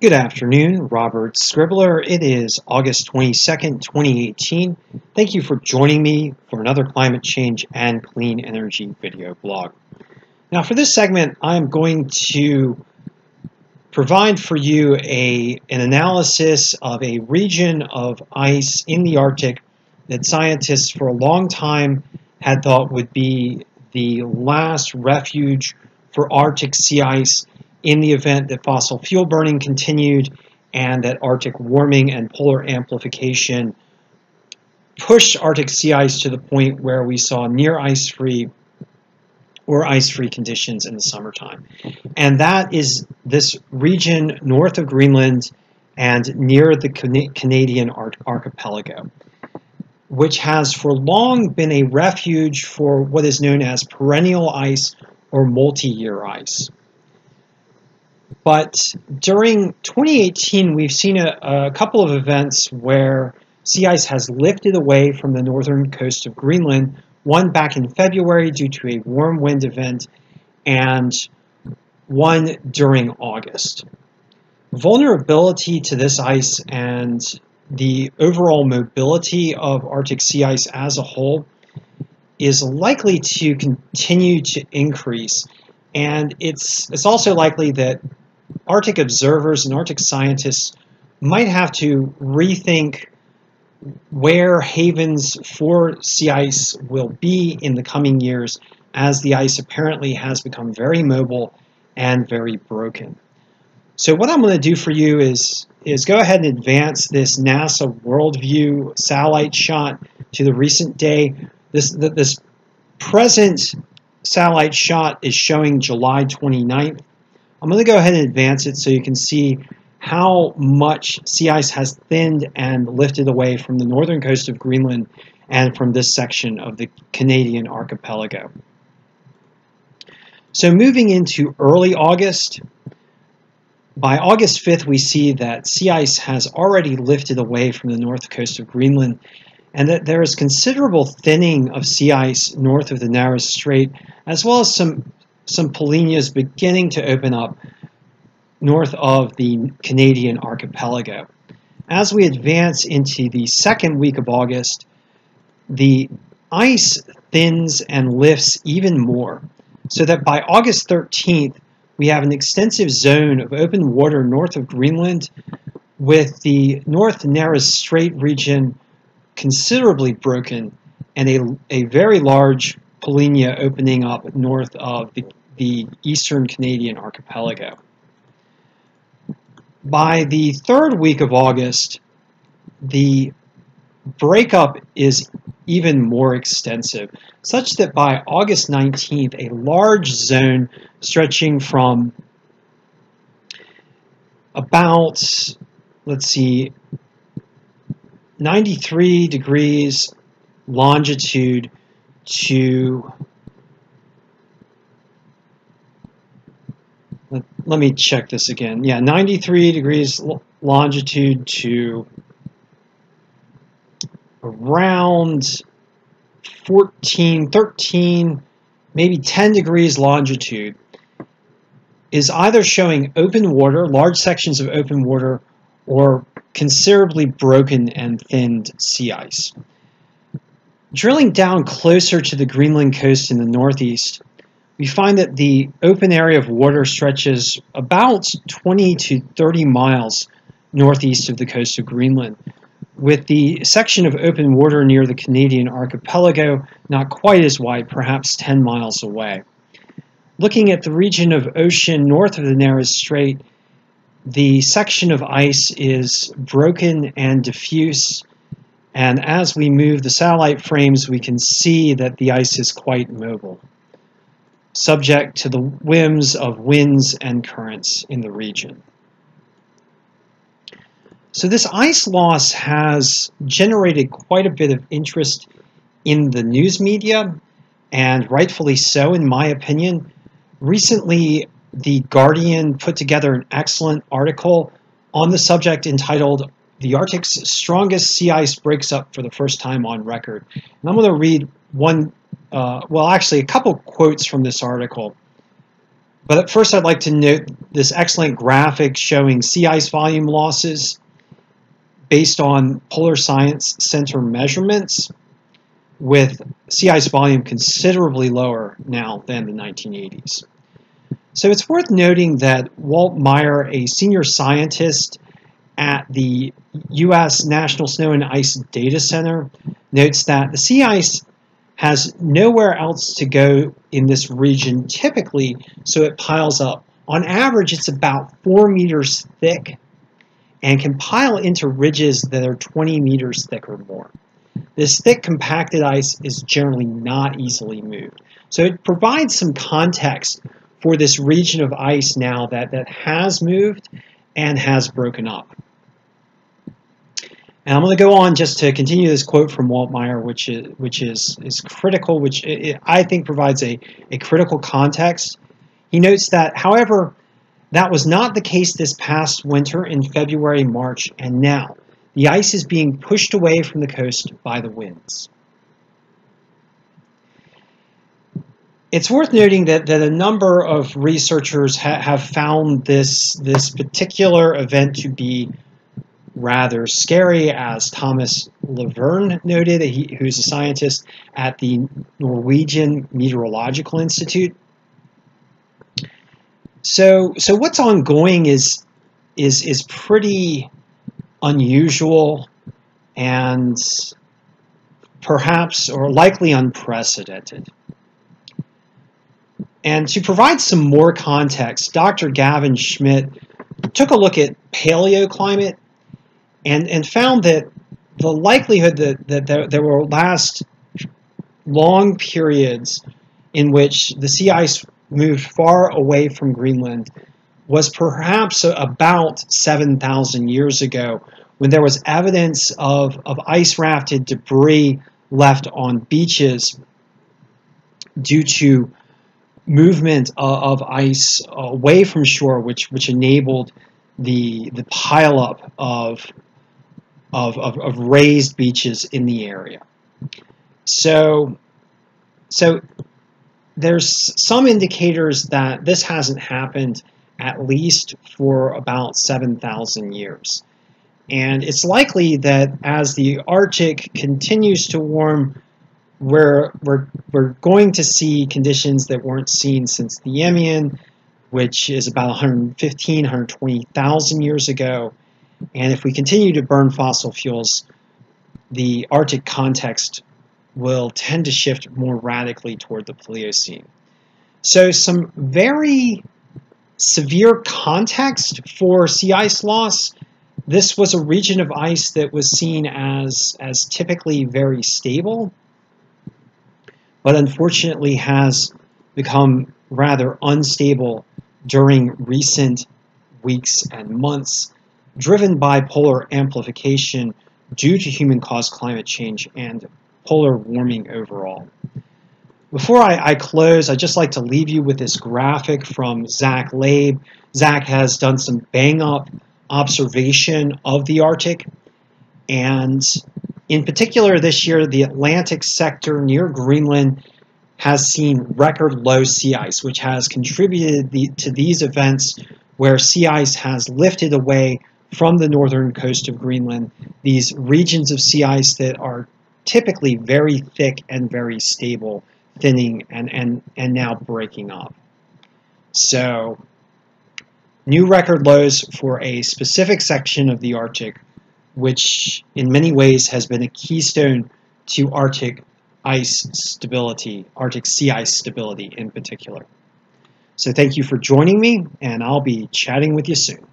Good afternoon, Robert Scribbler. It is August 22nd, 2018. Thank you for joining me for another climate change and clean energy video blog. Now for this segment, I'm going to provide for you a, an analysis of a region of ice in the Arctic that scientists for a long time had thought would be the last refuge for Arctic sea ice in the event that fossil fuel burning continued and that Arctic warming and polar amplification pushed Arctic sea ice to the point where we saw near ice-free or ice-free conditions in the summertime. And that is this region north of Greenland and near the Canadian archipelago, which has for long been a refuge for what is known as perennial ice or multi-year ice. But during 2018, we've seen a, a, couple of events where sea ice has lifted away from the northern coast of Greenland, one back in February due to a warm wind event, and one during August. Vulnerability to this ice and the overall mobility of Arctic sea ice as a whole is likely to continue to increase. And it's, it's also likely that Arctic observers and Arctic scientists might have to rethink where havens for sea ice will be in the coming years as the ice apparently has become very mobile and very broken. So what I'm going to do for you is, is go ahead and advance this NASA Worldview satellite shot to the recent day. This, this present satellite shot is showing July 29th. I'm going to go ahead and advance it so you can see how much sea ice has thinned and lifted away from the northern coast of Greenland and from this section of the Canadian archipelago. So moving into early August, by August 5th, we see that sea ice has already lifted away from the north coast of Greenland and that there is considerable thinning of sea ice north of the Nares Strait, as well as some some polynyas beginning to open up north of the Canadian archipelago. As we advance into the second week of August, the ice thins and lifts even more, so that by August 13th, we have an extensive zone of open water north of Greenland, with the North Nares Strait region considerably broken and a, a very large Polynya opening up north of the, the eastern Canadian archipelago. By the third week of August, the breakup is even more extensive, such that by August 19th, a large zone stretching from about, let's see, 93 degrees longitude to let, let me check this again. Yeah, 93 degrees longitude to around 14, 13, maybe 10 degrees longitude is either showing open water, large sections of open water, or considerably broken and thinned sea ice. Drilling down closer to the Greenland coast in the northeast, we find that the open area of water stretches about 20 to 30 miles northeast of the coast of Greenland, with the section of open water near the Canadian archipelago not quite as wide, perhaps 10 miles away. Looking at the region of ocean north of the Nares Strait, the section of ice is broken and diffuse, and as we move the satellite frames, we can see that the ice is quite mobile, subject to the whims of winds and currents in the region. So this ice loss has generated quite a bit of interest in the news media, and rightfully so, in my opinion. Recently, The Guardian put together an excellent article on the subject entitled the Arctic's strongest sea ice breaks up for the first time on record. And I'm going to read one, uh, well, actually, a couple quotes from this article. But at first I'd like to note this excellent graphic showing sea ice volume losses based on Polar Science Center measurements with sea ice volume considerably lower now than the 1980s. So it's worth noting that Walt Meier, a senior scientist at the U.S. National Snow and Ice Data Center, notes that the sea ice has nowhere else to go in this region typically, so it piles up. On average, it's about four meters thick and can pile into ridges that are 20 meters thick or more. This thick compacted ice is generally not easily moved. So it provides some context for this region of ice now that, that has moved and has broken up. And I'm going to go on just to continue this quote from Walt Meier, which is which is is critical, which it, I think provides a, a critical context. He notes that, however, that was not the case this past winter in February, March, and now the ice is being pushed away from the coast by the winds. It's worth noting that, that a number of researchers ha have found this, this particular event to be rather scary, as Thomas Lavergne noted, he, who's a scientist at the Norwegian Meteorological Institute. So, so what's ongoing is is is pretty unusual and perhaps or likely unprecedented. And to provide some more context, Dr. Gavin Schmidt took a look at paleoclimate and, and found that the likelihood that, that there, there will last long periods in which the sea ice moved far away from Greenland was perhaps about 7,000 years ago when there was evidence of, of ice rafted debris left on beaches due to movement of, of ice away from shore, which, which enabled the, the pileup of of, of, of raised beaches in the area. So, so there's some indicators that this hasn't happened at least for about 7,000 years. And it's likely that as the Arctic continues to warm, we're, we're, we're going to see conditions that weren't seen since the Eemian, which is about 115, 120,000 years ago. And if we continue to burn fossil fuels, the Arctic context will tend to shift more radically toward the Paleocene. So some very severe context for sea ice loss. This was a region of ice that was seen as, as typically very stable, but unfortunately has become rather unstable during recent weeks and months driven by polar amplification due to human-caused climate change and polar warming overall. Before I, I, close, I'd just like to leave you with this graphic from Zach Labe. Zach has done some bang-up observation of the Arctic, and in particular this year, the Atlantic sector near Greenland has seen record low sea ice, which has contributed the, to these events where sea ice has lifted away from the northern coast of Greenland, these regions of sea ice that are typically very thick and very stable, thinning and, and, and now breaking up. So new record lows for a specific section of the Arctic, which in many ways has been a keystone to Arctic ice stability, Arctic sea ice stability in particular. So thank you for joining me, and I'll be chatting with you soon.